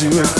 do it.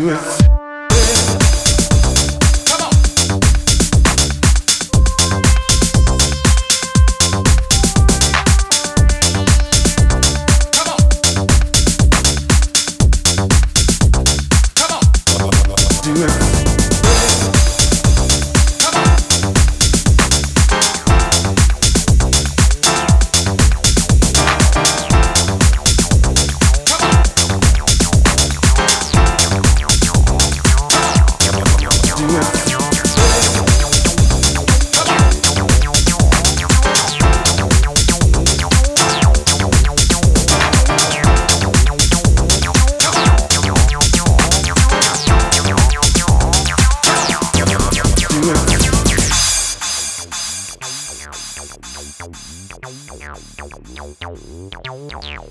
you is.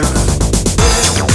now.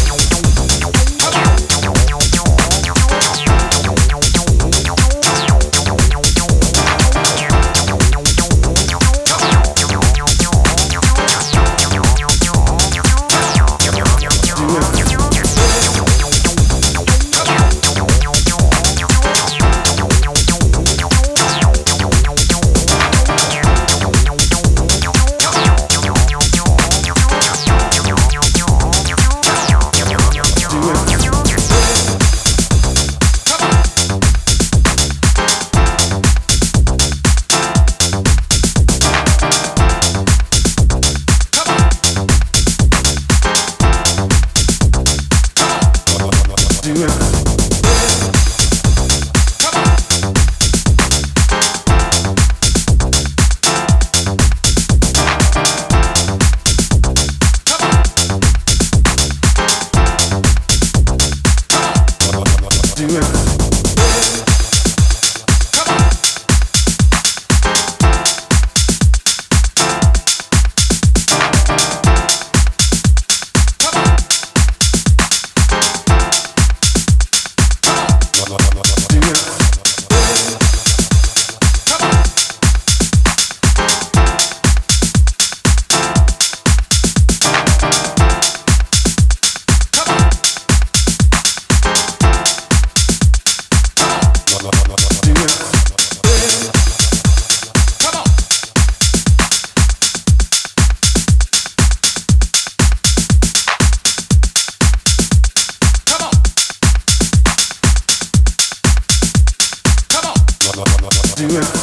do. It.